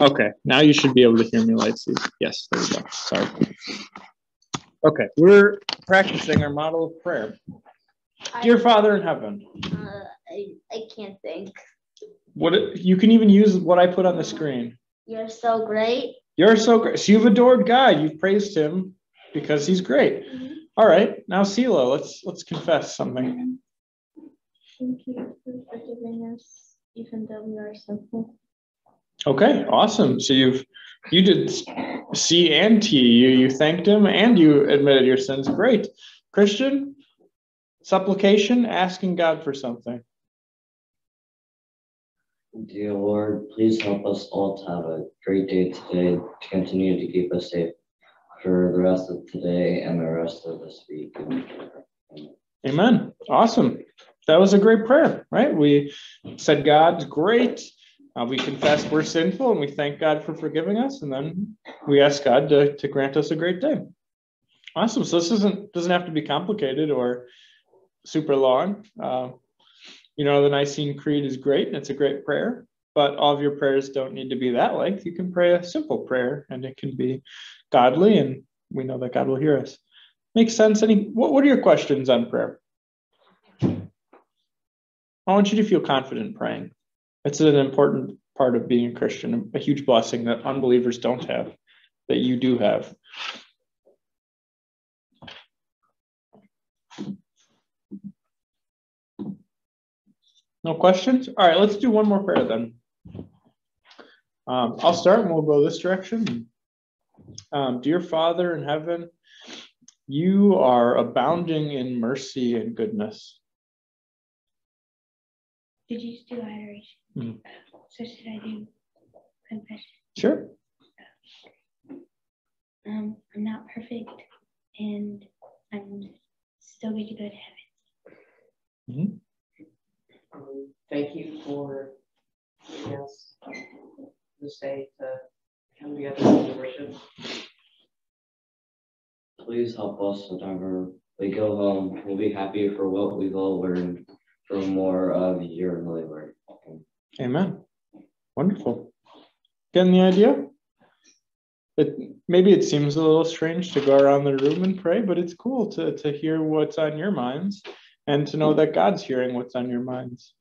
Okay, now you should be able to hear me, Lightsy. Yes, there we go. Sorry. Okay, we're practicing our model of prayer. Dear Father in heaven. Uh, I, I can't think. What you can even use what I put on the screen. You're so great. You're so great. So you've adored God. You've praised Him because He's great. Mm-hmm. All right, now Sila, let's let's confess something. Thank you for forgiving us, even though we are sinful. Okay, awesome. So you've you did C and T. You you thanked Him and you admitted your sins. Great, Christian. Supplication, asking God for something. Dear Lord, please help us all to have a great day today, to continue to keep us safe for the rest of today and the rest of this week. Amen. Awesome. That was a great prayer, right? We said God's great. Uh, we confess we're sinful and we thank God for forgiving us. And then we ask God to, to grant us a great day. Awesome. So this isn't doesn't have to be complicated or super long. Uh, you know, the Nicene Creed is great and it's a great prayer, but all of your prayers don't need to be that length. You can pray a simple prayer and it can be godly, and we know that God will hear us. Makes sense? Any what, what are your questions on prayer? I want you to feel confident praying. It's an important part of being a Christian, a huge blessing that unbelievers don't have, that you do have. No questions? All right, let's do one more prayer then. Um, I'll start and we'll go this direction. Um, Dear Father in heaven, you are abounding in mercy and goodness. Did you do adoration? Mhm. So should I do confession? Sure. Um, I'm not perfect, and I'm still going to go to heaven. Um, Thank you for giving us this day to come together and worship. Please help us whenever we go home. We'll be happy for what we've all learned from more of your holy word. Amen. Wonderful. Getting the idea? It maybe it seems a little strange to go around the room and pray, but it's cool to to hear what's on your minds and to know that God's hearing what's on your minds.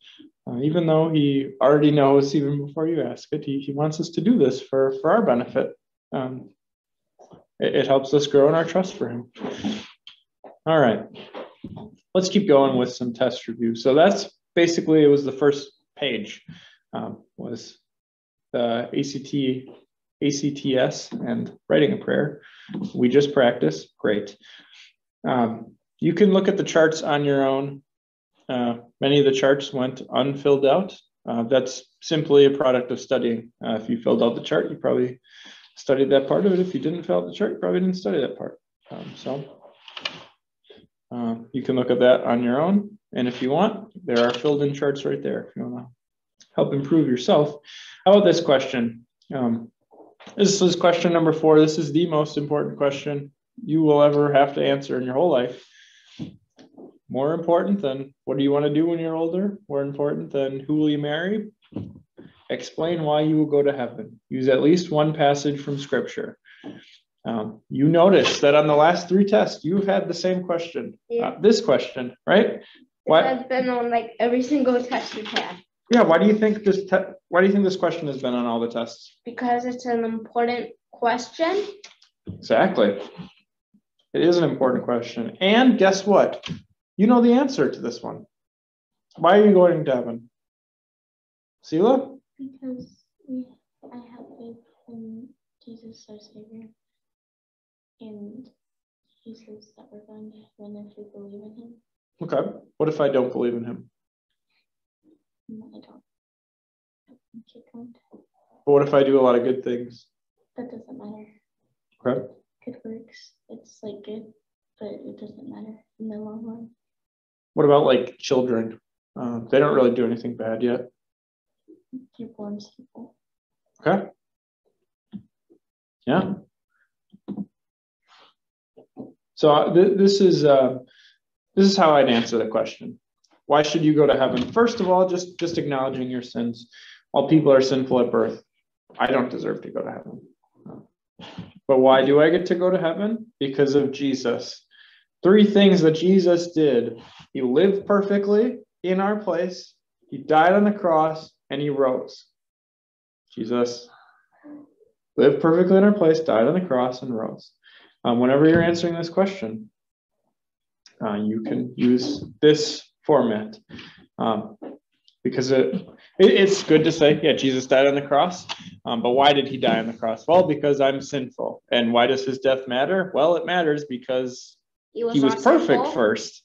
Uh, even though He already knows even before you ask it, He, he wants us to do this for for our benefit. Um, it, it helps us grow in our trust for Him. All right, let's keep going with some test review. So that's basically it was the first page um, was the ACT, ACTS and writing a prayer. We just practiced, great. Um, you can look at the charts on your own. Uh, many of the charts went unfilled out. Uh, that's simply a product of studying. Uh, if you filled out the chart, you probably studied that part of it. If you didn't fill out the chart, you probably didn't study that part. Um, so um, you can look at that on your own. And if you want, there are filled in charts right there if you want to help improve yourself. How about this question? Um, this is question number four. This is the most important question you will ever have to answer in your whole life. More important than what do you want to do when you're older? More important than who will you marry? Explain why you will go to heaven. Use at least one passage from scripture. Um, you notice that on the last three tests, you've had the same question. Yeah. Uh, this question, right? Why? It has been on like every single test we've had Yeah. Why do you think this? Te- why do you think this question has been on all the tests? because it's an important question. Exactly. It is an important question. And guess what? You know the answer to this one. Why are you going to heaven? Sila? Because we, I have faith in Jesus our Savior. And he says that we're going to heaven if we believe in him. Okay. What if I don't believe in him? I don't I think you're going. But what if I do a lot of good things? That doesn't matter. Okay. Good works. It's like good, but it doesn't matter in the long run. What about like children? Uh, they don't really do anything bad yet. You're born simple. Okay. Yeah. So uh, th- this is uh, this is how I'd answer the question. Why should you go to heaven? First of all, just just acknowledging your sins. All people are sinful at birth. I don't deserve to go to heaven. But why do I get to go to heaven? Because of Jesus. Three things that Jesus did He lived perfectly in our place, He died on the cross, and He rose. Jesus lived perfectly in our place, died on the cross, and rose. Um, whenever you're answering this question, uh, you can use this format um, because it, it, it's good to say, yeah, Jesus died on the cross. Um, but why did he die on the cross? Well, because I'm sinful. And why does his death matter? Well, it matters because He was, he was perfect sinful. first.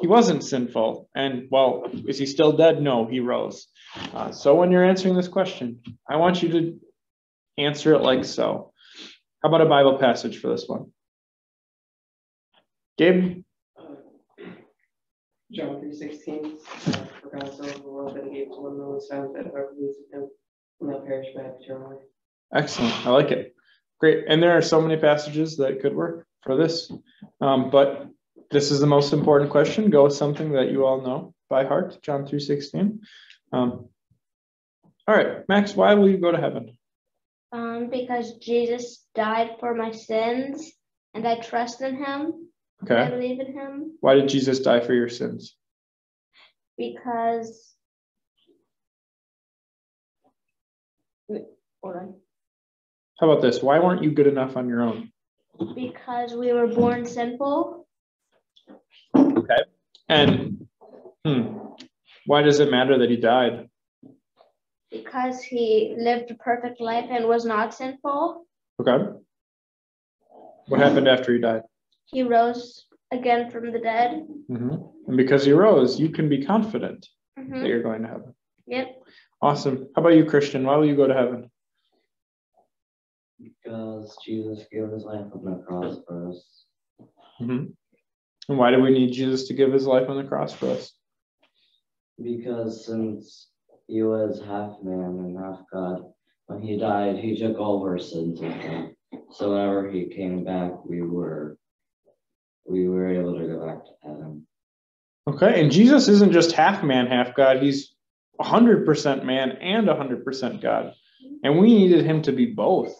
He wasn't sinful. And well, is he still dead? No, he rose. Uh, so when you're answering this question, I want you to answer it like so. How about a Bible passage for this one? Gabe? John three sixteen, for God so loved the world that he gave to one and only son, that whoever believes in him will not perish but have eternal life. Excellent. I like it. Great. And there are so many passages that could work for this. Um, but this is the most important question. Go with something that you all know by heart, John 3.16. Um, all right, Max, why will you go to heaven? Um, because Jesus died for my sins, and I trust in Him. I Okay. believe in Him Why did Jesus die for your sins? because. Wait, Hold on. How about this? Why weren't you good enough on your own? Because we were born sinful. Okay. And hmm, why does it matter that he died? Because he lived a perfect life and was not sinful. Okay. What happened after he died? He rose again from the dead. Mhm. And because he rose, you can be confident that Mhm. you're going to heaven. Yep. Awesome. How about you, Christian? Why will you go to heaven? Because Jesus gave his life on the cross for us. Mhm. And why do we need Jesus to give his life on the cross for us? Because since he was half man and half God, when he died, he took all of our sins with him. So whenever he came back, we were we were able to go back to Adam. Okay. And Jesus isn't just half man, half God. He's 100% man and 100% God. And we needed him to be both.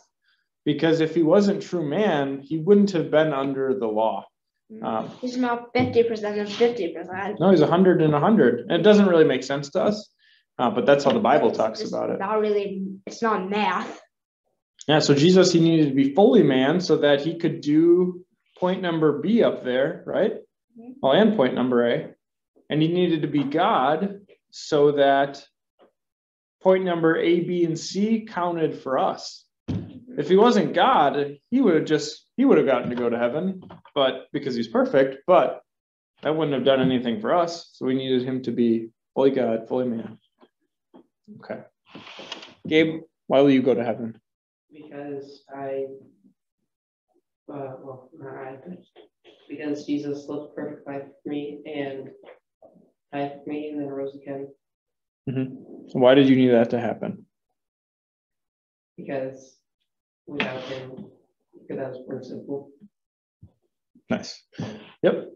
Because if he wasn't true man, he wouldn't have been under the law. Um, He's not 50% and 50%. no, he's 100 and 100. And it doesn't really make sense to us, uh, but that's how the Bible It's talks just about it. Not really, it's not math. Yeah, so Jesus, he needed to be fully man so that he could do point number B up there, right? Mhm. Well, and point number A. And he needed to be God so that point number A, B, and C counted for us. If he wasn't God, he would have just, he would have gotten to go to heaven, but because he's perfect, but that wouldn't have done anything for us. So we needed him to be fully God, fully man. Okay. Gabe, why will you go to heaven? Because I, uh, well, not I, but because Jesus lived a perfect life for me and died for me and then rose again. Why did you need that to happen? Because without him, because I was born simple. Nice. Yep.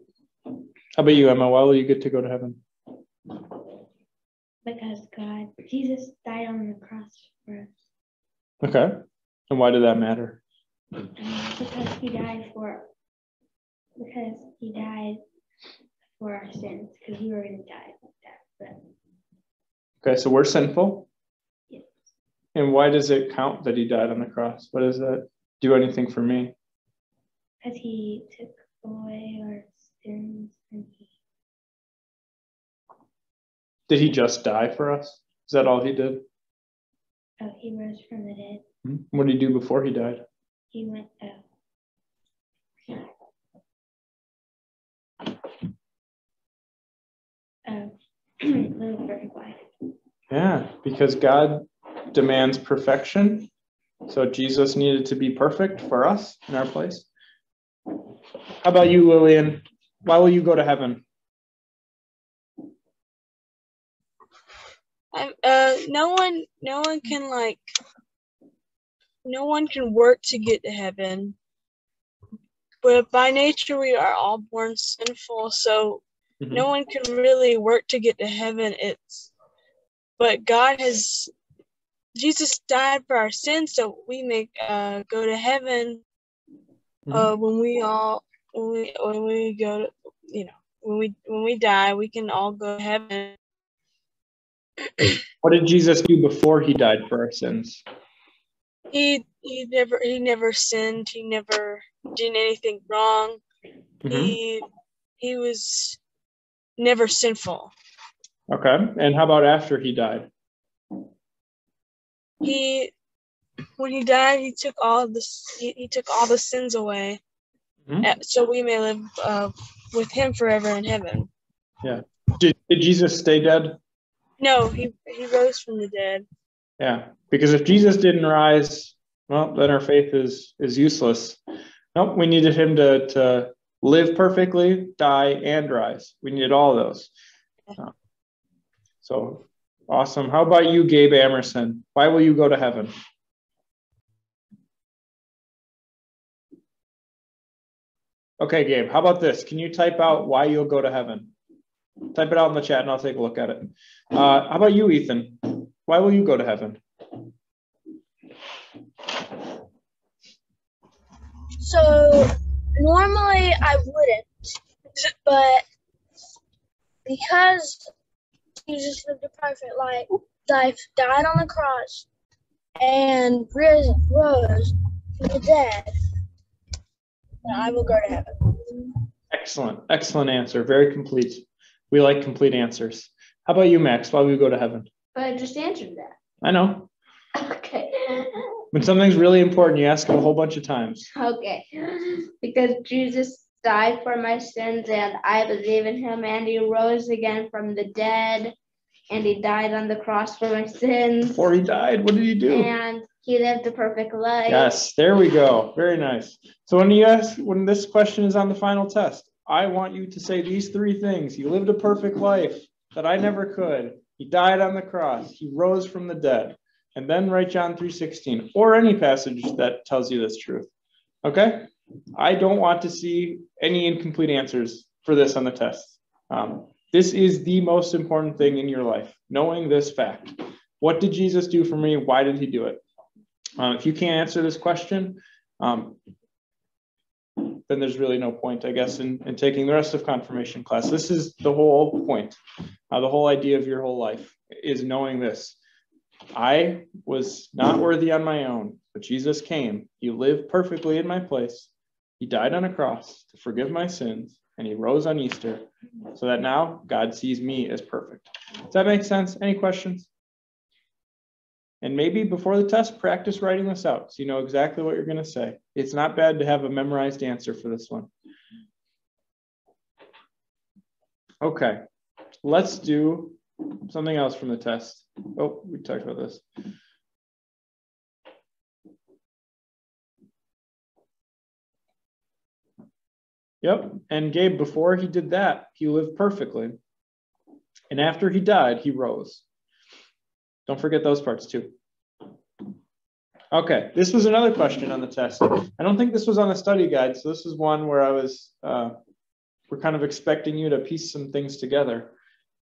How about you, Emma? Why will you get to go to heaven? Because God, Jesus died on the cross for us. Okay. And why did that matter? Because he died for, because he died for our sins, because we were going to die like that. But Okay, so we're sinful. Yes. And why does it count that he died on the cross? What does that do anything for me? because he took away our sins and he, Did he just die for us? Is that all he did? oh, he rose from the dead. Hmm? What did he do before he died? He went, oh. Oh, live a. Yeah, because God demands perfection. So Jesus needed to be perfect for us in our place. How about you, Lillian? Why will you go to heaven? I, uh, no one, no one can like, no one can work to get to heaven. But by nature, we are all born sinful, so Mhm. no one can really work to get to heaven. It's, but God has Jesus died for our sins, so we may uh, go to heaven Mhm. uh, when we all when we when we go to you know when we when we die, we can all go to heaven. What did Jesus do before he died for our sins? He he never he never sinned. He never did anything wrong. Mhm. He he was never sinful. Okay. And how about after he died? He when he died, he took all the he, he took all the sins away, Mhm. uh, so we may live uh, with him forever in heaven. Yeah. Did, did Jesus stay dead? No, he he rose from the dead. Yeah. Because if Jesus didn't rise, well, then our faith is is useless. Nope. We needed him to to live perfectly, die, and rise. We needed all those. Uh, So awesome. How about you, Gabe Amerson? Why will you go to heaven? Okay, Gabe, how about this? Can you type out why you'll go to heaven? Type it out in the chat and I'll take a look at it. Uh, how about you, Ethan? Why will you go to heaven? So normally I wouldn't, but because Jesus lived a perfect life, life, died on the cross, and risen, rose from the dead, I will go to heaven. Excellent, excellent answer. Very complete. We like complete answers. How about you, Max? Why will you go to heaven? But I just answered that. I know. Okay. When something's really important, you ask it a whole bunch of times. Okay. Because Jesus died for my sins and I believe in him and he rose again from the dead and he died on the cross for my sins Before he died, what did he do? and he lived a perfect life. Yes, there we go. Very nice. So when you ask, when this question is on the final test, I want you to say these three things. He lived a perfect life that I never could. He died on the cross. He rose from the dead. And then write John 3:16 or any passage that tells you this truth. Okay? I don't want to see any incomplete answers for this on the test. Um, this is the most important thing in your life, knowing this fact. What did Jesus do for me? Why did he do it? Uh, if you can't answer this question, um, then there's really no point, I guess, in, in taking the rest of confirmation class. This is the whole point. Uh, the whole idea of your whole life is knowing this. I was not worthy on my own, but Jesus came. He lived perfectly in my place. He died on a cross to forgive my sins, and he rose on Easter so that now God sees me as perfect. Does that make sense? Any questions? And maybe before the test, practice writing this out so you know exactly what you're going to say. It's not bad to have a memorized answer for this one. Okay, let's do something else from the test. Oh, we talked about this. Yep, and Gabe, before he did that, he lived perfectly. And after he died, he rose. Don't forget those parts too. Okay, this was another question on the test. I don't think this was on the study guide, so this is one where I was, uh, we're kind of expecting you to piece some things together.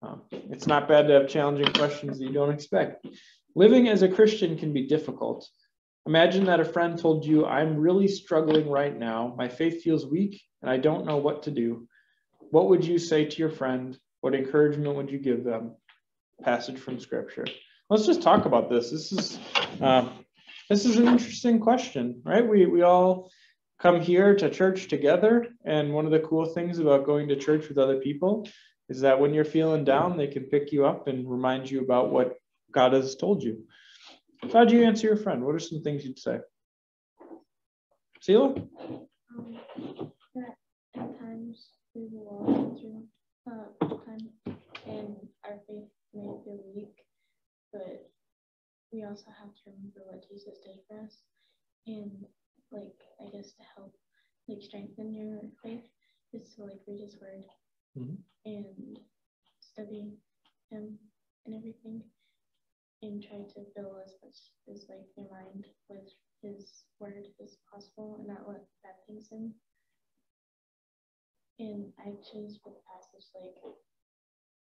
Uh, it's not bad to have challenging questions that you don't expect. Living as a Christian can be difficult. Imagine that a friend told you, I'm really struggling right now. My faith feels weak and I don't know what to do. What would you say to your friend? What encouragement would you give them? Passage from scripture. Let's just talk about this. This is um, this is an interesting question, right? We we all come here to church together, and one of the cool things about going to church with other people is that when you're feeling down, they can pick you up and remind you about what God has told you. So how do you answer your friend? What are some things you'd say? Sela? Um, walk through uh, time and our faith may feel weak, but we also have to remember what Jesus did for us. And like I guess to help like strengthen your faith is to like read his word Mhm. and study him and everything and try to fill as much as like your mind with his word as possible and not let bad things in. And I choose the passage like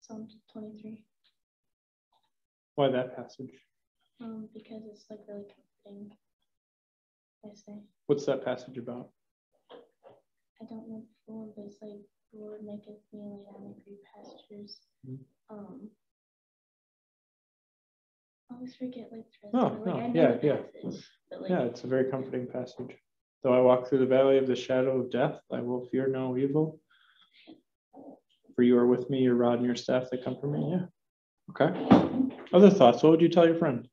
Psalm 23. Why that passage? Um, because it's like really comforting. I say. What's that passage about? I don't know the full, but it's like the Lord maketh me lay down in green pastures. Mhm. Um. I always forget like the rest Oh. Like, no, yeah, yeah. passage, like Yeah, it's a very comforting passage. Though I walk through the valley of the shadow of death, I will fear no evil. For you are with me, your rod and your staff, they comfort me. Yeah. Okay. Other thoughts? What would you tell your friend?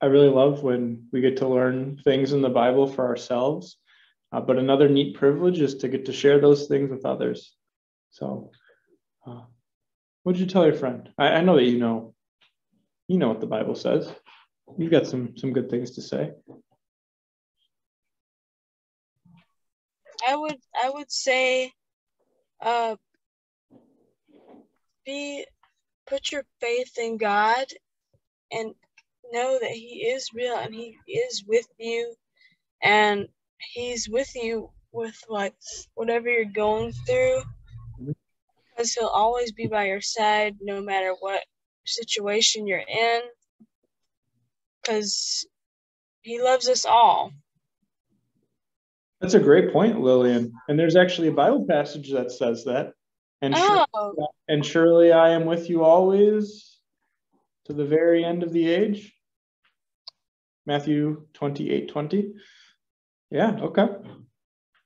I really love when we get to learn things in the Bible for ourselves. Uh, but another neat privilege is to get to share those things with others. So, uh, what did you tell your friend? I, I know that you know, you know what the Bible says. You've got some some good things to say. I would I would say uh be put your faith in God and know that he is real and he is with you and he's with you with like whatever you're going through because he'll always be by your side no matter what situation you're in because he loves us all That's a great point, Lillian. And there's actually a Bible passage that says that. And oh and surely I am with you always to the very end of the age. Matthew 28 20. Yeah, okay.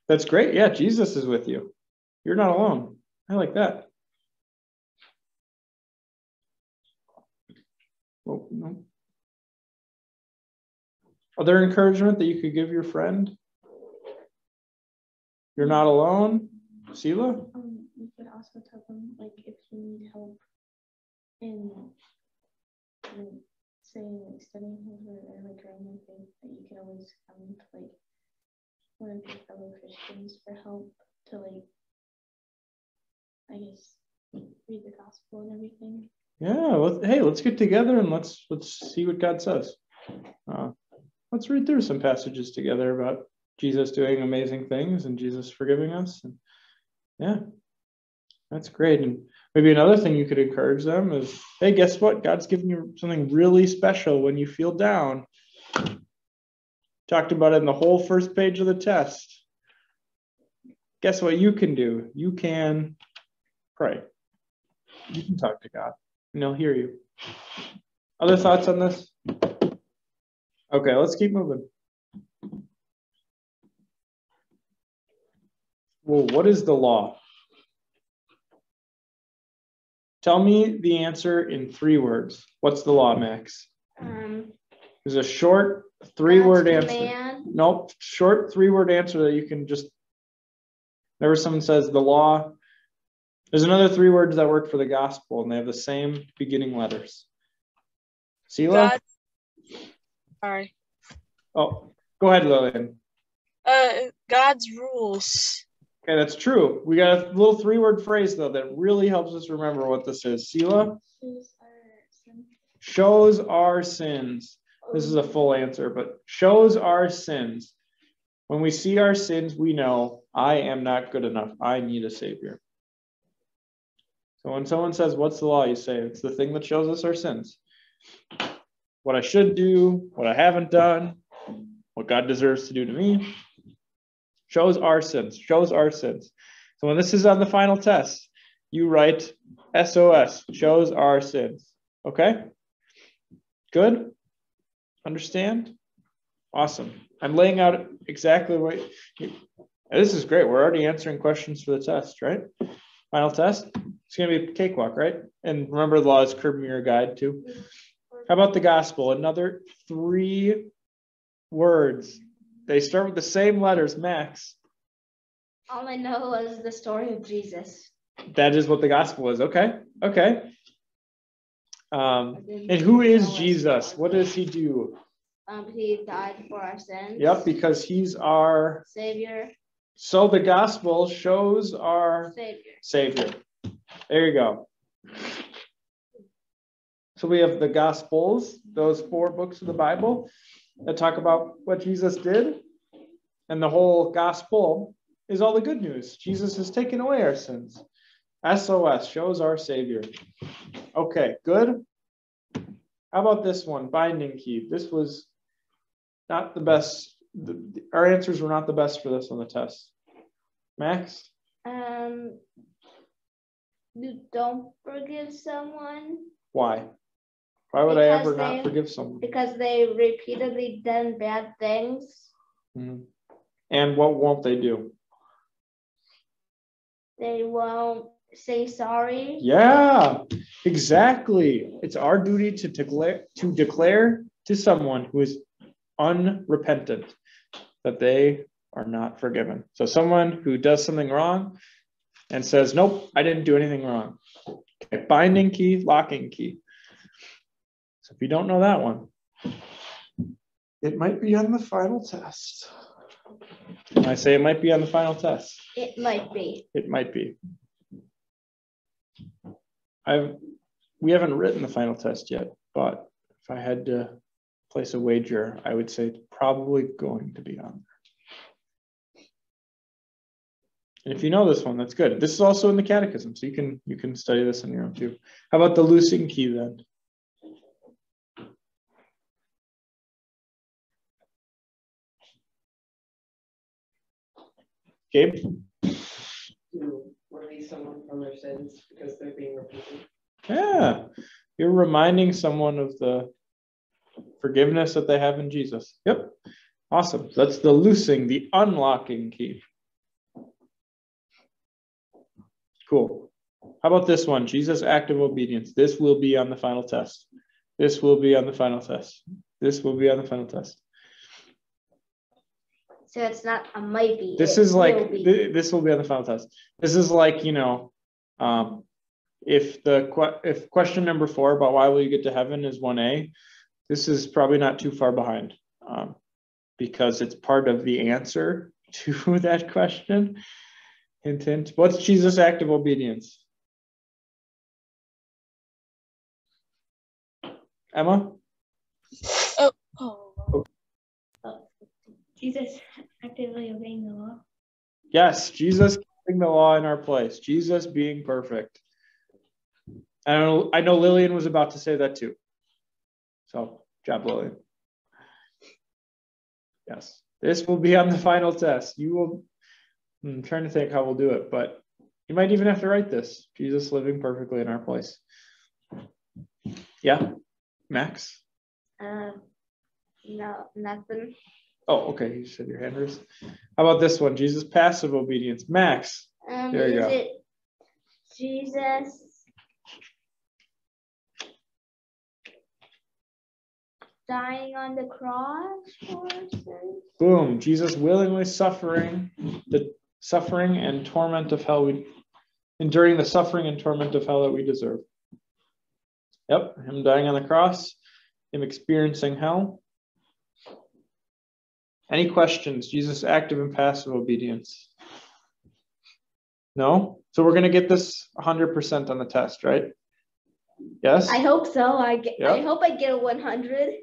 That's great. Yeah, Jesus is with you. You're not alone. I like that. Well, no. Other encouragement that you could give your friend? You're not alone. Sela? Um, you could also tell them like if you need help in, in say like studying over or like in faith, that you can always come to like one of your fellow Christians for help to like, I guess, read the gospel and everything. Yeah, hey, let's get together and let's let's see what God says. Uh, let's read through some passages together about Jesus doing amazing things and Jesus forgiving us. And yeah, that's great. And maybe another thing you could encourage them is, hey, guess what? God's giving you something really special when you feel down. Talked about it in the whole first page of the test. Guess what you can do? You can pray. You can talk to God and he'll hear you. Other thoughts on this? Okay, let's keep moving. Well, what is the law? Tell me the answer in three words. What's the law, Max? Um, There's a short three word answer. command. Nope, short three word answer that you can just. Whenever someone says the law, there's another three words that work for the gospel, and they have the same beginning letters. Sela? God sorry Oh, go ahead, Lillian. uh God's rules Okay, that's true. We got a little three word phrase, though, that really helps us remember what this is. Sela? Choose. Shows our sins. This is a full answer, but shows our sins. When we see our sins, we know I am not good enough. I need a savior. So when someone says, What's the law? You say, It's the thing that shows us our sins. What I should do, what I haven't done, what God deserves to do to me. Shows our sins, shows our sins. So when this is on the final test, you write SOS, shows our sins. Okay? Good? Understand? Awesome. I'm laying out exactly what this is great. We're already answering questions for the test, right? Final test. It's gonna be a cakewalk, right? And remember the law is curb your guide too. How about the gospel? Another three words. They start with the same letters, Max. All I know is the story of Jesus. That is what the gospel is. Okay. Okay. Um, and who is Jesus? What does he do? Um, he died for our sins. Yep, because he's our Savior, so the gospel shows our Savior. savior. There you go. So we have the Gospels, those four books of the Bible that talk about what Jesus did. And the whole gospel is all the good news. Jesus has taken away our sins. SOS shows our Savior. Okay, good. How about this one? Binding key. This was not the best. The, our answers were not the best for this on the test. Max? Um, you don't forgive someone Why? Why would I Because ever not forgive someone? because they repeatedly done bad things. Mhm. And what won't they do? They won't say sorry. Yeah, exactly. It's our duty to declare to declare to someone who is unrepentant that they are not forgiven. So someone who does something wrong and says, "Nope, I didn't do anything wrong." Okay, binding key, locking key. So if you don't know that one, it might be on the final test. When I say it might be on the final test. It might be. It might be. I've, we haven't written the final test yet, but if I had to place a wager, I would say it's probably going to be on And if you know this one, that's good. This is also in the catechism, so you can you can study this on your own too. How about the loosing key then? Gabe? To release someone from their sins because they're being repeated. Yeah, you're reminding someone of the forgiveness that they have in Jesus. Yep, awesome. That's the loosing, the unlocking key. Cool. How about this one? Jesus' active obedience. This will be on the final test. This will be on the final test. This will be on the final test. So it's not a might be. This is like will th- this will be on the final test. This is like you know, um, if the que- if question number four about why will you get to heaven is one A, this is probably not too far behind, um, because it's part of the answer to that question. Hint, hint. What's Jesus' act of obedience? Emma? Oh, oh. Jesus actively obeying the law. Yes, Jesus keeping the law in our place. Jesus being perfect. I know I know Lillian was about to say that too. So job Lillian. Yes. This will be on the final test. You will I'm trying to think how we'll do it, but you might even have to write this. Jesus living perfectly in our place. Yeah. Max? Um, no, nothing. Oh, okay. You said your hand raised. How about this one? Jesus passive obedience. Max. Um, There you is go. it Jesus dying on the cross for our sins? Boom. Jesus willingly suffering the suffering and torment of hell we enduring the suffering and torment of hell that we deserve. Yep, him dying on the cross, him experiencing hell. Any questions? Jesus active and passive obedience. No? So we're gonna get this 100% on the test, right? Yes? I hope so. I get. I hope I get a one hundred.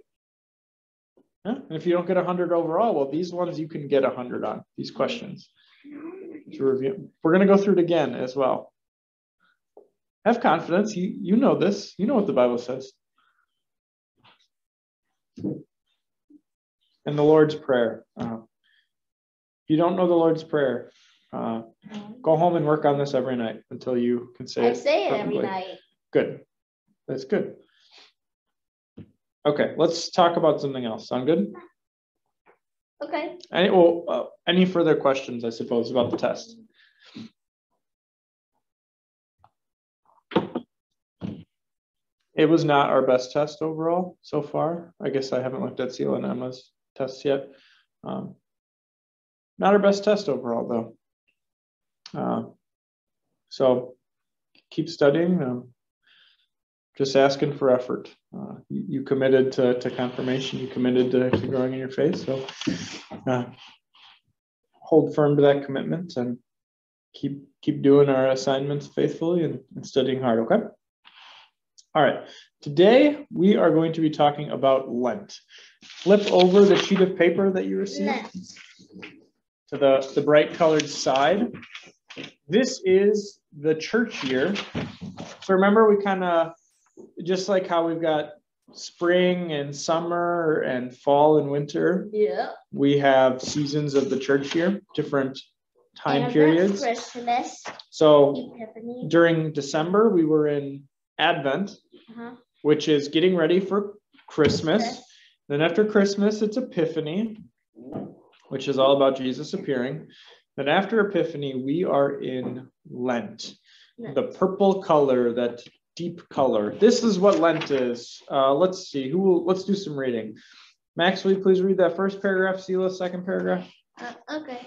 Yeah, And if you don't get 100 overall, well, these ones you can get 100 on, these questions. To review. We're going to go through it again as well. Have confidence. You, you know this. You know what the Bible says. And the Lord's Prayer. Uh, if you don't know the Lord's Prayer, uh, go home and work on this every night until you can say I it. say it every night. Good. That's good. Okay, let's talk about something else. Sound good? Okay. Any, well, uh, any further questions, I suppose, about the test? It was not our best test overall so far. I guess I haven't looked at Seal and Emma's tests yet. Um, not our best test overall, though. Uh, so keep studying. Um, just asking for effort. Uh, you, you committed to, to confirmation. You committed to, to growing in your faith. So uh, hold firm to that commitment and keep keep doing our assignments faithfully and, and studying hard. Okay. All right. Today we are going to be talking about Lent. Flip over the sheet of paper that you received Lent. to the, the bright colored side. This is the church year. So remember, we kind of, just like how we've got spring and summer and fall and winter, Yeah. we have seasons of the church year, different time And periods. Christmas, So Epiphany. during December, we were in Advent, Uh-huh. which is getting ready for Christmas. Christmas. Then after Christmas, it's Epiphany, which is all about Jesus appearing. Then after Epiphany, we are in Lent, the purple color, that deep color. This is what Lent is. Uh, let's see. Who? Will, let's do some reading. Max, will you please read that first paragraph? Sela, second paragraph. Uh, okay.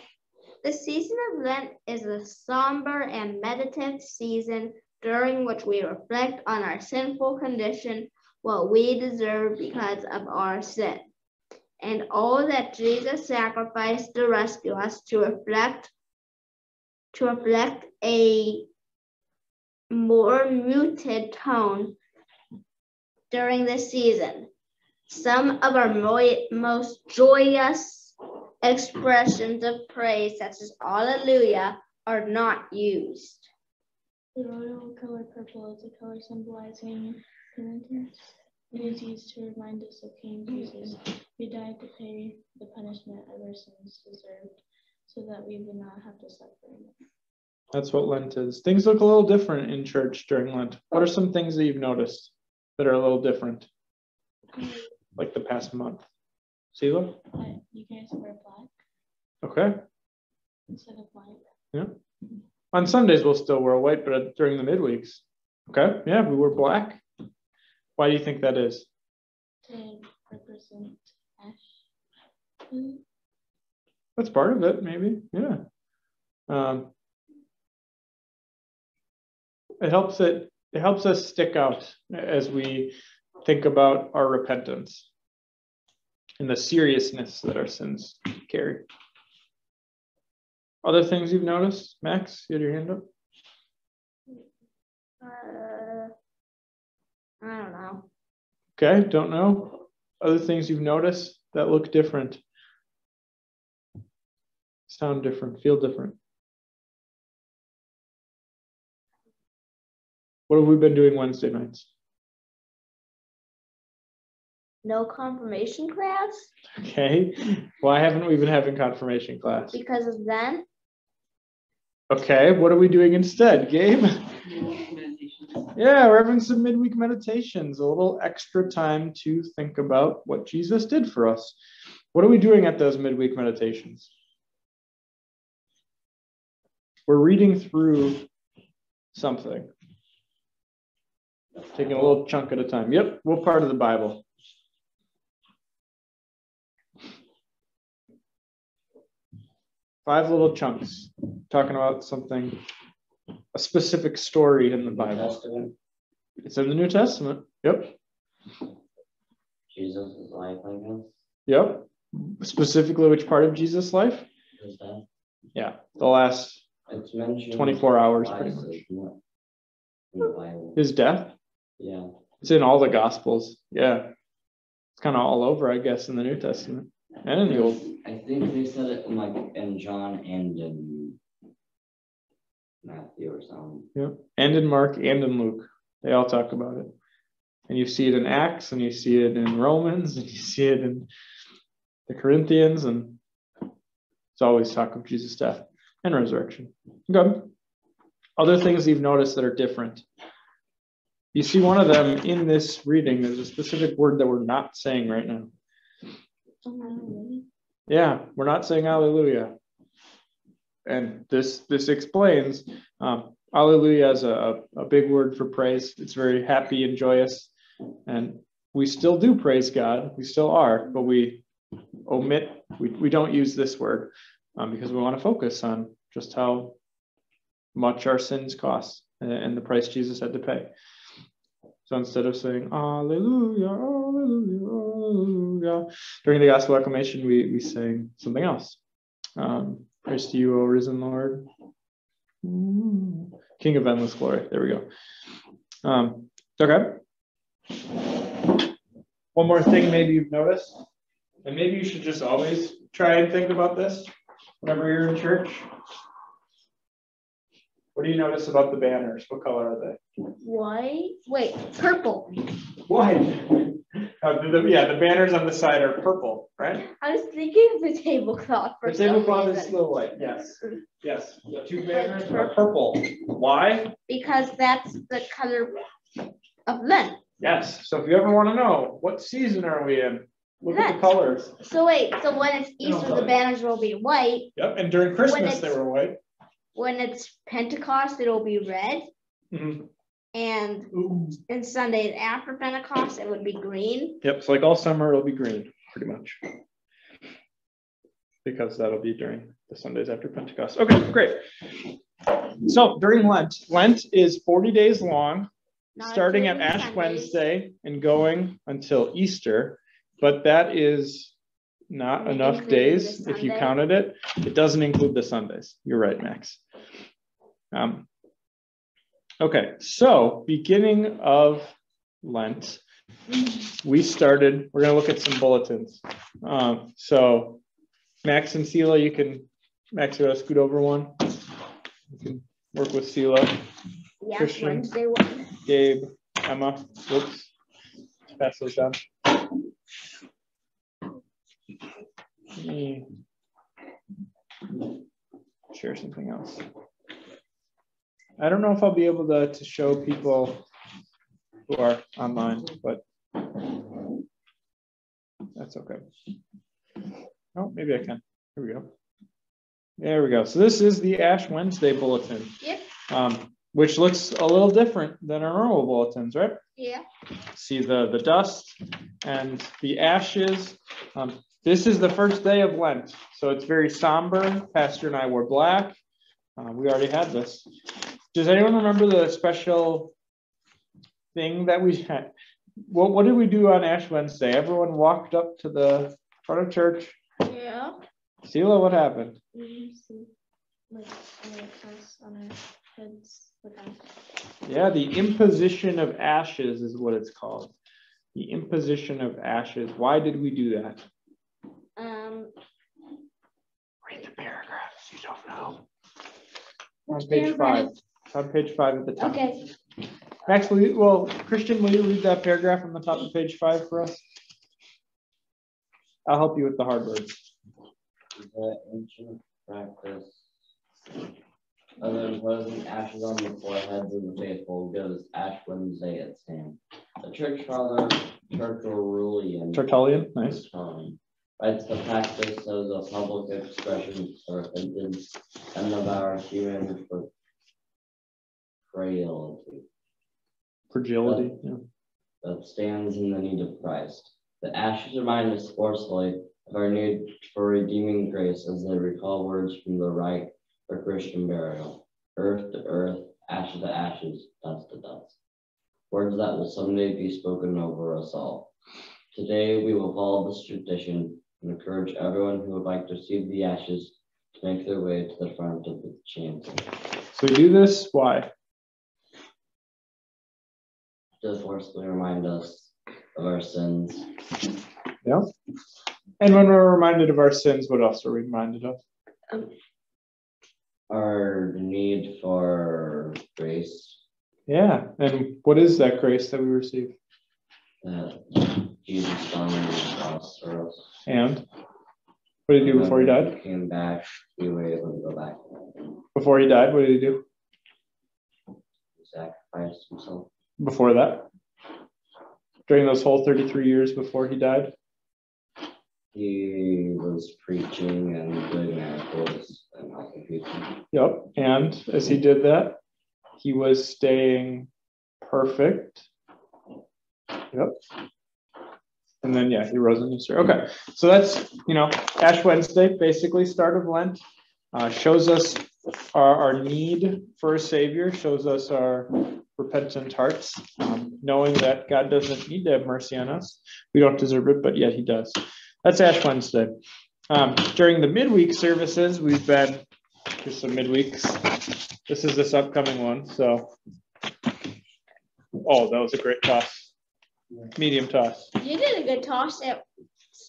The season of Lent is a somber and meditative season during which we reflect on our sinful condition, what we deserve because of our sin, and all that Jesus sacrificed to rescue us to reflect to reflect a more muted tone during this season. Some of our mo- most joyous expressions of praise, such as Alleluia, are not used. The royal color purple is a color symbolizing penitence. It is used to remind us of King Jesus, who died to pay the punishment of our sins deserved, so that we would not have to suffer. That's what Lent is. Things look a little different in church during Lent. What are some things that you've noticed that are a little different, like the past month? Sela? You guys wear black Okay. instead of white. Yeah. On Sundays, we'll still wear white, but during the midweeks. Okay. Yeah, we wear black. Why do you think that is? to represent ash. That's part of it, maybe. Yeah. Um, it helps it it helps us stick out as we think about our repentance and the seriousness that our sins carry. Other things you've noticed, Max? You had your hand up. Uh, I don't know. Okay, don't know. Other things you've noticed that look different, sound different, feel different. What have we been doing Wednesday nights? No confirmation class Okay, why haven't we been having confirmation class? because of then. Okay, what are we doing instead, Gabe? Yeah, we're having some midweek meditations, a little extra time to think about what Jesus did for us. What are we doing at those midweek meditations? We're reading through something, taking a little chunk at a time. Yep, what part of the Bible? Five little chunks, talking about something, a specific story in the Bible. It's in the New Testament. Yep. Jesus' life, I guess, Yep. Specifically, which part of Jesus' life? his death. Yeah, the last It's 24 hours, pretty much. isn't it? In the Bible, His death. Yeah. It's in all the Gospels. Yeah. It's kind of all over, I guess, in the New Testament and in the Old. I think they said it in like in John and in Matthew or something. Yep. And in Mark and in Luke. They all talk about it. And you see it in Acts and you see it in Romans and you see it in the Corinthians and it's always talk of Jesus' death and resurrection. Good. Other things you've noticed that are different. You see one of them in this reading. There's a specific word that we're not saying right now. Yeah, we're not saying Alleluia. And this this explains um, Alleluia is a, a big word for praise. It's very happy and joyous. And we still do praise God. We still are, but we omit, we, we don't use this word um, because we want to focus on just how much our sins cost and, and the price Jesus had to pay. So instead of saying Alleluia, Alleluia, Alleluia, during the gospel acclamation, we, we sing something else. Um, praise to you, O risen Lord. Mm. King of endless glory. There we go. Um, okay. One more thing maybe you've noticed, and maybe you should just always try and think about this whenever you're in church. What do you notice about the banners? What color are they? White. Wait, purple. White. Uh, the, yeah, the banners on the side are purple, right? I was thinking of the tablecloth for The tablecloth is still white, yes. Yes, the two banners are purple. Why? Because that's the color of Lent. Yes, so if you ever want to know, what season are we in? Look at the colors. So wait, so when it's Easter, the banners will be white. Yep, and during Christmas they were white. When it's Pentecost, it'll be red. Mhm. And Ooh. and Sundays after Pentecost, it would be green. Yep, so like all summer it'll be green, pretty much. Because that'll be during the Sundays after Pentecost. Okay, great. So during Lent, Lent is 40 days long, not starting at Ash Sundays. Wednesday and going until Easter. But that is not enough days if you counted it. It doesn't include the Sundays. You're right, Max. Um, okay, so beginning of Lent, we started, we're going to look at some bulletins. Um, so Max and Sela, you can, Max, you want to scoot over one? You can work with Sela. Yeah, Christian. Wednesday one. Gabe, Emma, whoops. Pass those down. Let me Share something else. I don't know if I'll be able to, to show people who are online, but that's okay. Oh, maybe I can. Here we go. There we go. So this is the Ash Wednesday bulletin. Yep. Um, which looks a little different than our normal bulletins, right? Yeah. See the, the dust and the ashes. Um, this is the first day of Lent, so it's very somber. Pastor and I wore black. Uh, we already had this. Does anyone remember the special thing that we had? What, what did we do on Ash Wednesday? Everyone walked up to the front of church. Yeah. Sheila, what happened? We see like a cross on our heads with ash. Yeah, the imposition of ashes is what it's called. The imposition of ashes. Why did we do that? Um. Read the paragraphs. You don't know. On page five. On page five at the top. Okay. Max, will you, well, Christian, will you read that paragraph on the top of page five for us? I'll help you with the hard words. The ancient practice of imposing ashes on the foreheads of the faithful gives Ash Wednesday its name. The church father Tertullian Tertullian, nice. um, writes the practice as a public expression of repentance and of our human fr- frailty Fragility. Yeah. that stands in the need of Christ. The ashes remind us forcefully of our need for redeeming grace as they recall words from the rite for Christian burial. Earth to earth, ashes to ashes, dust to dust. Words that will someday be spoken over us all. Today we will follow this tradition and encourage everyone who would like to receive the ashes to make their way to the front of the chancel. So we do this, why? To forcefully remind us of our sins Yeah. And when we're reminded of our sins, what else are we reminded of? Um, our need for grace Yeah. And what is that grace that we receive? that Jesus died on the cross. And what did he do before he died? Came back, we were able to go back Before he died, what did he do? and sacrifice himself. Before that? During those whole 33 years before he died? He was preaching and doing miracles and helping people. Yep. And as he did that, he was staying perfect. Yep. And then, yeah, he rose on Easter. Okay. So that's, you know, Ash Wednesday, basically, start of Lent, uh, shows us our, our need for a Savior, shows us our repentant hearts, um, knowing that God doesn't need to have mercy on us. We don't deserve it, but yet he does. That's Ash Wednesday. Um, during the midweek services, we've been Here's some midweeks. This is this upcoming one, so. Oh, that was a great toss. Medium toss. You did a good toss. It,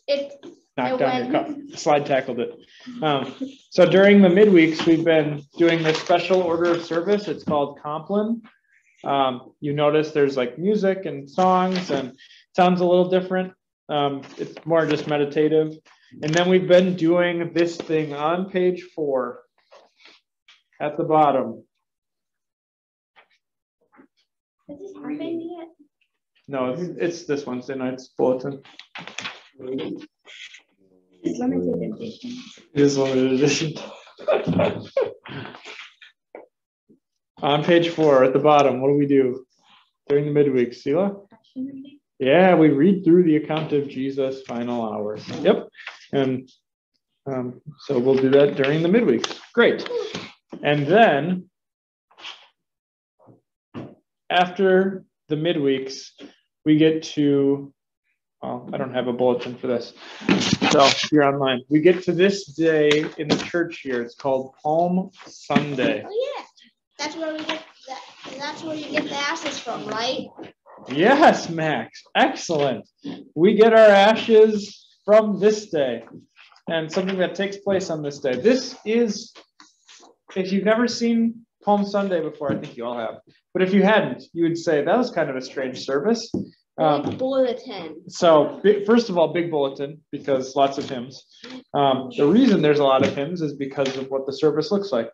it Knocked It down your cup. Slide tackled it. Um, so during the midweeks, we've been doing this special order of service. It's called Compline. Um, you notice there's like music and songs and sounds a little different. Um, it's more just meditative. And then we've been doing this thing on page four at the bottom. has this happened yet? No, it's, it's this Wednesday night's bulletin. It's limited edition. It is limited edition. On page four at the bottom, what do we do during the midweek? Sela? Yeah, we read through the account of Jesus' final hours. Yep. And um, so we'll do that during the midweeks. Great. And then after the midweeks, we get to, well, I don't have a bulletin for this. So you're online. We get to this day in the church here. It's called Palm Sunday. Oh yeah, that's where we get that. That's where you get the ashes from, right? Yes, Max. Excellent. We get our ashes from this day and something that takes place on this day. This is, if you've never seen Palm Sunday before, I think you all have. But if you hadn't, you would say that was kind of a strange service. Um, Big bulletin. so, first of all, big bulletin because lots of hymns. Um, the reason there's a lot of hymns is because of what the service looks like.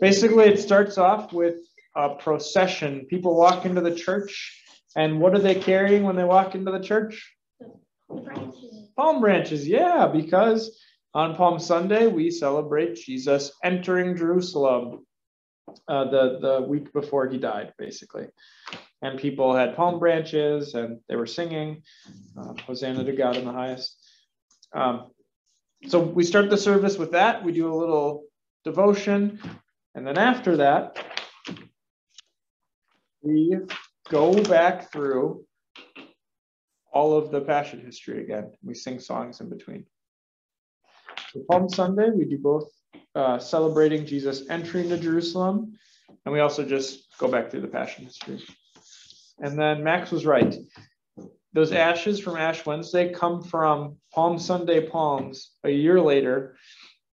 Basically, it starts off with a procession. People walk into the church, and what are they carrying when they walk into the church? Branches. Palm branches, yeah, because on Palm Sunday we celebrate Jesus entering Jerusalem uh, the the week before he died, basically. And people had palm branches, and they were singing, uh, "Hosanna to God in the highest." Um, so we start the service with that. We do a little devotion, and then after that, we go back through all of the Passion history again. We sing songs in between. So Palm Sunday, we do both uh, celebrating Jesus entering to Jerusalem, and we also just go back through the Passion history. And then Max was right. Those ashes from Ash Wednesday come from Palm Sunday palms. A year later,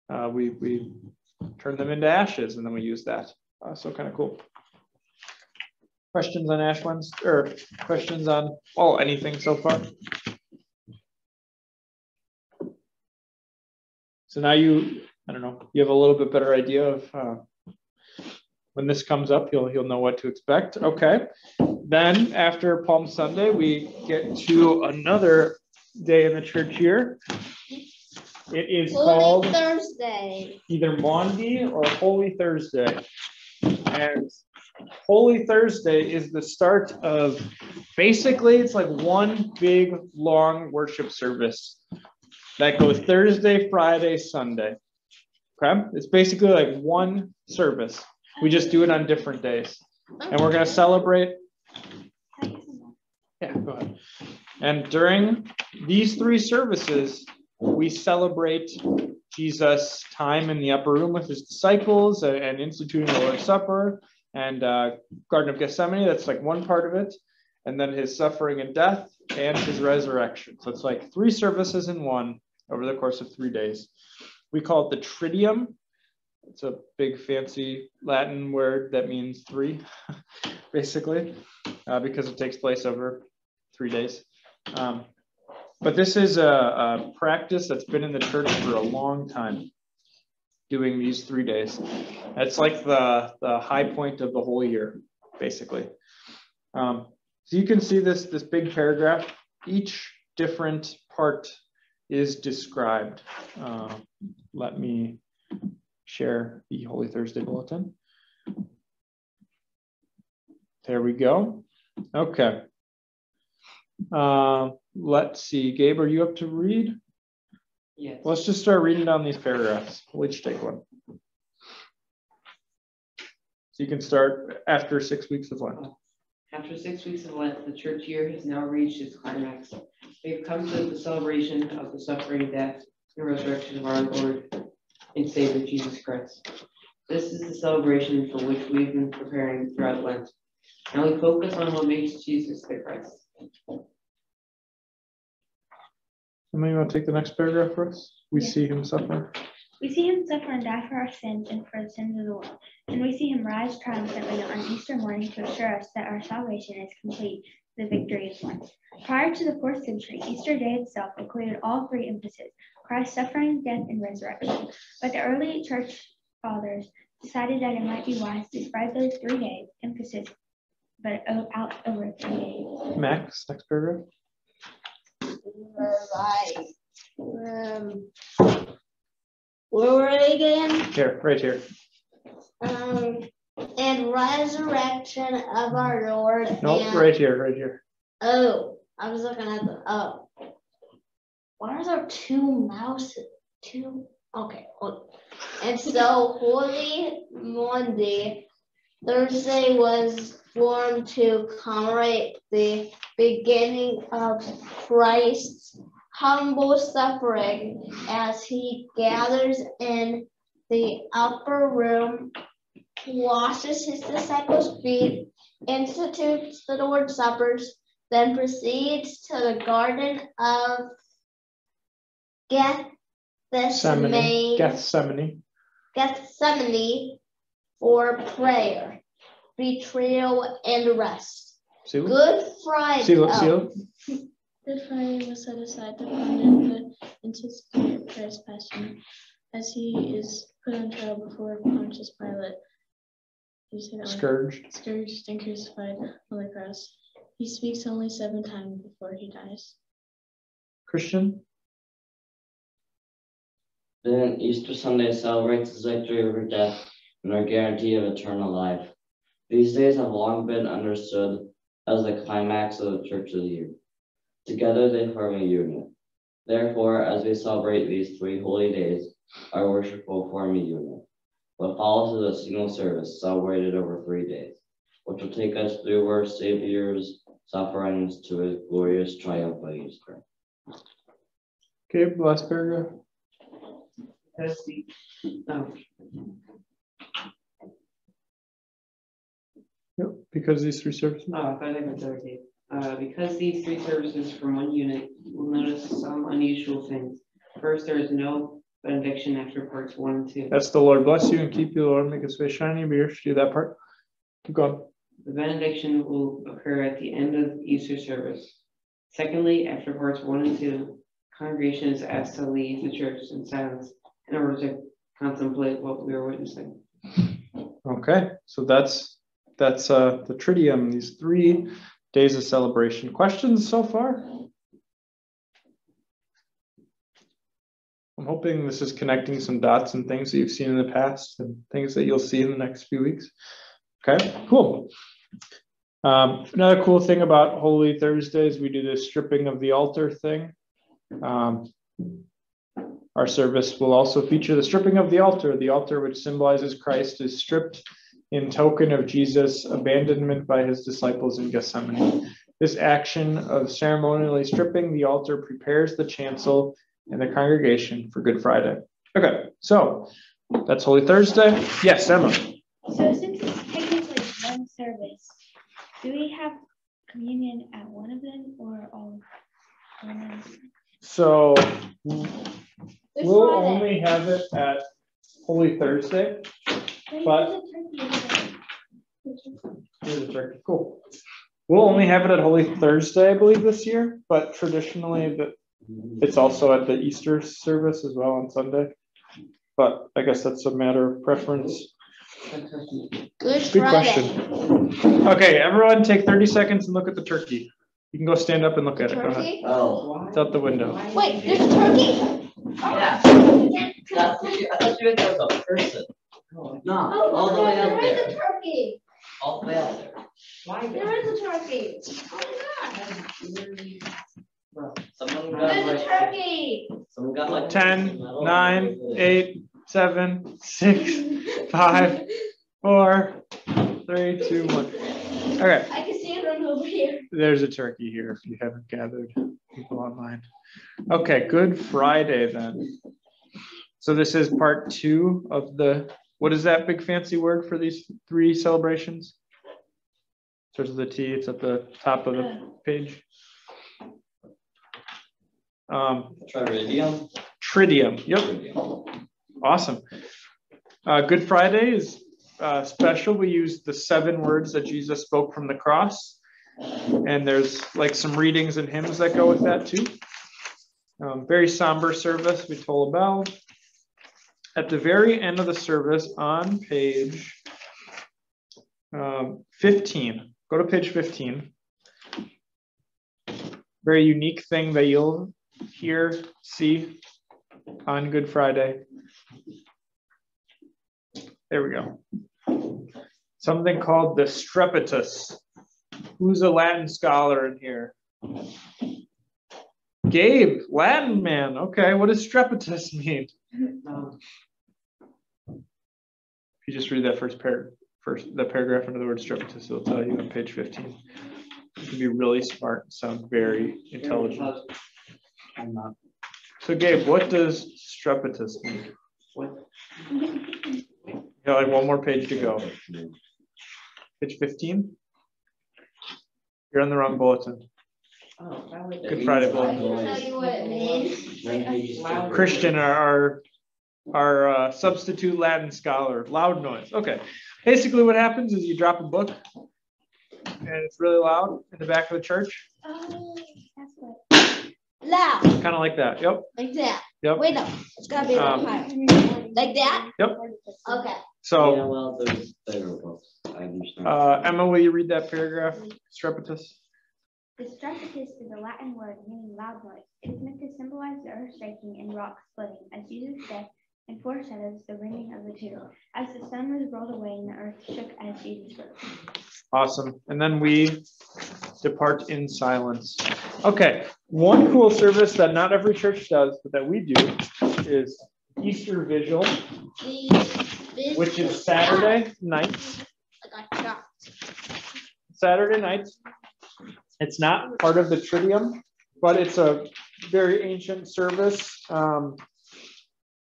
uh, we we turn them into ashes, and then we use that. Uh, so kind of cool. Questions on Ash Wednesday, or questions on oh anything so far? So now you, I don't know, you have a little bit better idea of uh, when this comes up, you'll you'll know what to expect. Okay. Then after Palm Sunday, we get to another day in the church year. It is called Thursday. either Maundy or Holy Thursday. And Holy Thursday is the start of basically it's like one big long worship service that goes Thursday, Friday, Sunday. Okay? It's basically like one service. We just do it on different days. And we're going to celebrate. Yeah, go ahead. And during these three services, we celebrate Jesus' time in the upper room with his disciples and, and instituting the Lord's Supper and uh, Garden of Gethsemane. That's like one part of it. And then his suffering and death and his resurrection. So it's like three services in one over the course of three days. We call it the Triduum. It's a big fancy Latin word that means three, basically, uh, because it takes place over three days. Um, but this is a, a practice that's been in the church for a long time, doing these three days. That's like the, the high point of the whole year, basically. Um, so you can see this, this big paragraph. Each different part is described. Uh, let me share the Holy Thursday Bulletin. There we go. Okay. Uh, let's see. Gabe, are you up to read? Yes. Let's just start reading down these paragraphs. We'll each take one. So you can start after six weeks of Lent. After six weeks of Lent, the church year has now reached its climax. We have come to the celebration of the suffering, death, and resurrection of our Lord and Savior Jesus Christ. This is the celebration for which we've been preparing throughout Lent. Now we focus on what makes Jesus the Christ. Somebody want to take the next paragraph for us? We see him suffer. We see him suffer and die for our sins and for the sins of the world. And we see him rise triumphantly on Easter morning to assure us that our salvation is complete, the victory is won. Prior to the fourth century, Easter Day itself included all three emphases Christ's suffering, death, and resurrection. But the early church fathers decided that it might be wise to spread those three days emphasis, but out over three days. Max, next paragraph. Right. Um, where were they again? Here, right here. Um, and resurrection of our Lord. Nope, and- right here, right here. Oh, I was looking at the, oh. Why are there two mouses? Two, okay. well, And so Holy Monday, Thursday was formed to commemorate the beginning of Christ's humble suffering as he gathers in the upper room, washes his disciples' feet, institutes the Lord's Suppers, then proceeds to the Garden of Gethsemane, Gethsemane, Gethsemane. For prayer, betrayal, and rest. See, Good Friday. see, oh, see, look. Good Friday was set aside to ponder the anticipated Christ's passion as he is put on trial before Pontius Pilate. You say that one? Scourged and crucified on the cross. He speaks only seven times before he dies. Christian. Then Easter Sunday celebrates his victory over death and our guarantee of eternal life. These days have long been understood as the climax of the church of the year. Together they form a unit. Therefore, as we celebrate these three holy days, our worship will form a unit. What follows is a single service celebrated over three days, which will take us through our Savior's sufferings to his glorious triumph at Easter. Okay, last paragraph. Because the, Yep, because these three services. oh, I thought I meant the other day. Uh, because these three services from one unit, we'll notice some unusual things. First, there is no benediction after parts one and two. That's the Lord bless you and keep you, Lord, make his face shine on you. Do that part. Keep going. The benediction will occur at the end of Easter service. Secondly, after parts one and two, congregation is asked to leave the church in silence in order to contemplate what we are witnessing. Okay, so that's that's uh the Triduum, these three days of celebration. Questions so far? I'm hoping this is connecting some dots and things that you've seen in the past and things that you'll see in the next few weeks. Okay, cool. Um, another cool thing about Holy Thursdays, we do this stripping of the altar thing. Um, our service will also feature the stripping of the altar. The altar, which symbolizes Christ, is stripped in token of Jesus' abandonment by his disciples in Gethsemane. This action of ceremonially stripping the altar prepares the chancel and the congregation for Good Friday. Okay, so that's Holy Thursday. Yes, Emma. So since it's technically one service, do we have communion at one of them or all? of them? So we'll only have it at Holy Thursday. But- there's a turkey over there. Here's a turkey. Cool. We'll only have it at Holy Thursday, I believe, this year, but traditionally that it's also at the Easter service as well on Sunday. But I guess that's a matter of preference. Good question. Good Good question. Okay, everyone take 30 seconds and look at the turkey. You can go stand up and look at it. Go ahead. Oh, It's out the window. Wait, there's a turkey? yeah. That's, I thought you meant there was a person. No, Oh, all the way there out is a turkey. All the way out there. Why? There is a turkey. Oh my God. Someone got There's a turkey. someone got like. 10, 9, 8, 7, 6, 5, 4, 3, 2, 1. Okay. I can see it from over here. There's a turkey here if you haven't gathered people online. Okay, Good Friday then. So this is part two of the, what is that big fancy word for these three celebrations? Starts with a T, it's at the top of the page. Um, Triridium. Triduum. Yep. Awesome. Uh, Good Friday is uh, special. We use the seven words that Jesus spoke from the cross. And there's like some readings and hymns that go with that too. Um, very somber service. We toll a bell. At the very end of the service on page um, 15, go to page 15. Very unique thing that you'll hear, see on Good Friday. There we go. Something called the Strepitus. Who's a Latin scholar in here? Gabe, Latin man. Okay, what does Strepitus mean? Um, If you just read that first par first the paragraph under the word Strepitus, it'll tell you on page 15. You can be really smart and sound very intelligent. I'm not. So Gabe, what does Strepitus mean? What? You got like one more page to go. Page 15? You're on the wrong bulletin. Oh, that was- Good Friday, I bulletin. tell you what it means. Then he just- Loud. Christian, our, our, our uh, substitute Latin scholar, loud noise. Okay. Basically, what happens is you drop a book and it's really loud in the back of the church, Oh, that's what. Loud, kind of like that. Yep. like that. Yep. Wait, no, it's gotta be a Um, higher. Like that? Yep. Okay. Yeah, So, well, there's better books. I understand. uh, Emma, will you read that paragraph? Strepitus. The strepitus is a Latin word meaning loud noise. It is meant to symbolize the earth shaking and rock splitting, as Jesus' said, and foreshadows the ringing of the tomb. As the sun was rolled away and the earth shook as Jesus rose. Awesome. And then we depart in silence. Okay. One cool service that not every church does, but that we do is Easter Vigil, which is Saturday night. I got shocked. Saturday nights. It's not part of the Triduum, but it's a very ancient service. Um,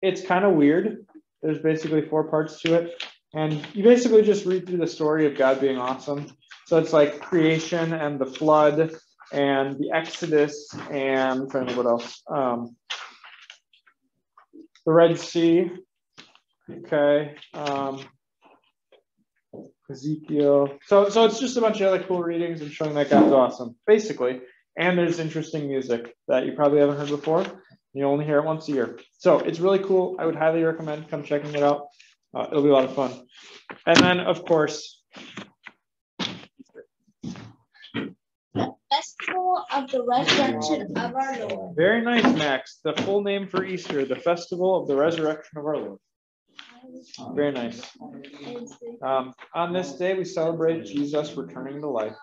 it's kind of weird. There's basically four parts to it. And you basically just read through the story of God being awesome. So it's like creation and the flood and the Exodus and I'm trying to what else. Um, the Red Sea. Okay. Um, Ezekiel. So so it's just a bunch of other cool readings and showing that God's awesome, basically. And there's interesting music that you probably haven't heard before. You only hear it once a year. So it's really cool. I would highly recommend come checking it out. Uh, it'll be a lot of fun. And then of course, the Festival of the Resurrection of our Lord. very nice, Max. The full name for Easter, the festival of the resurrection of our Lord. Very nice. Um, on this day, we celebrate Jesus returning to life.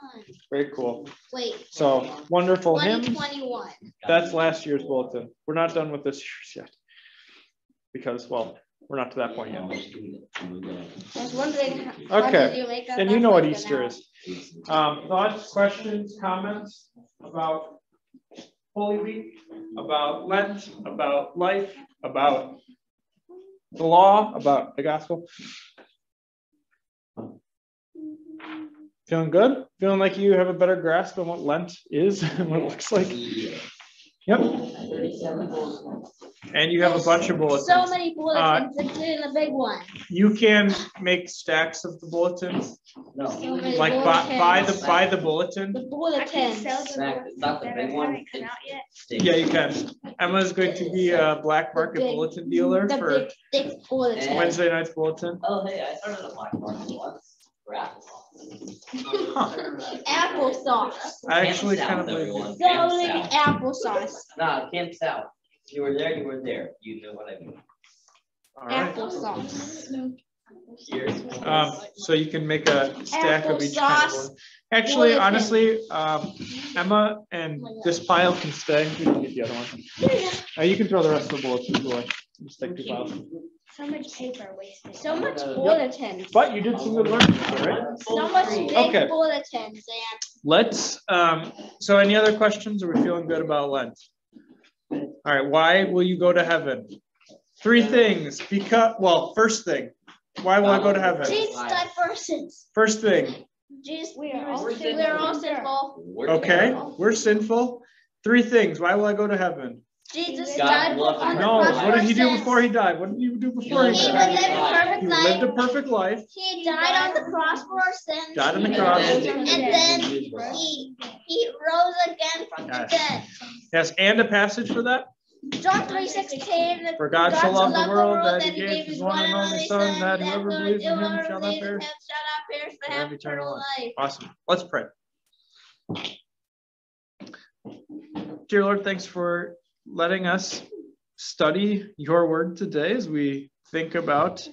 Very cool. Wait, So wonderful hymns. That's last year's bulletin. We're not done with this year's yet. Because, well, we're not to that point yet. I was wondering. how- how Okay, you And you know what Easter now? is. Um, thoughts, questions, comments about Holy Week, about Lent, about life, about the law, about the gospel? Feeling good? Feeling like you have a better grasp on what Lent is and what it looks like? Yep. Thirty-seven bulletins. And you have a bunch of bulletins. So many bulletins, uh, including the big one. You can make stacks of the bulletins, No, So many like buy, buy the, buy the bulletin. The I can bulletins. sell the Snack, bulletins not the big one. haven't cut out yet. Yeah, you can. Emma's going to be a black market big- bulletin dealer for big thick. Wednesday night's bulletin. Oh, hey, I started a black market once. For applesauce. Applesauce. I actually Camp kind of South, believe everyone. it. Camp Golden applesauce. Nah, Camp South. If you were there, you were there. You know what I mean. All right. Applesauce. Cheers. Um, so you can make a stack of each kind of Applesauce. one. Actually, Bulletin. honestly, um, Emma and this pile can stay. You can get the other one. Uh, you can throw the rest of the bulletins away. Just take two piles. So much paper wasted. So much bulletins. But you did some good learning, all right? So much big Okay. bulletins and Let's, um, so any other questions? Are we feeling good about Lent? All right, why will you go to heaven? Three things, because, well, first thing, why will I go to heaven? Jesus died for sins. First thing, Jesus, We are all, we all are all sinful. We're okay, terrible. we're sinful. Three things, why will I go to heaven? Jesus God died loved on the No, cross what for did he do sins. before he died? What did he do before he He lived died? lived a perfect He life. lived a perfect life. He died on the cross for our sins. Died on the cross. And then he, he rose again from the Yes. dead. Yes, and a passage for that. John three sixteen. For God so loved the world that he gave his one and only son, that whoever believes in him shall not perish. Shall not perish, but have have eternal eternal life. Awesome. Let's pray. Dear Lord, thanks for letting us study your word today as we think about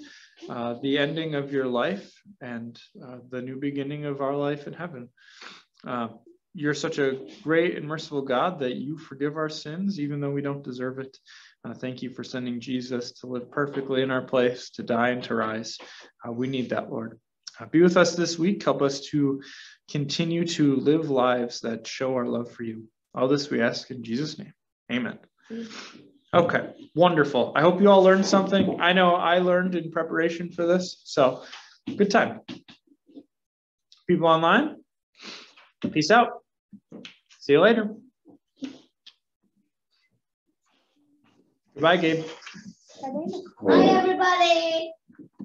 uh, the ending of your life and uh, the new beginning of our life in heaven. Uh, you're such a great and merciful God that you forgive our sins even though we don't deserve it. Uh, thank you for sending Jesus to live perfectly in our place, to die and to rise. Uh, we need that, Lord. Uh, be with us this week. Help us to continue to live lives that show our love for you. All this we ask in Jesus' name. Amen. Okay, wonderful. I hope you all learned something. I know I learned in preparation for this. So, good time. People online, peace out. See you later. Goodbye, Gabe. Bye, everybody.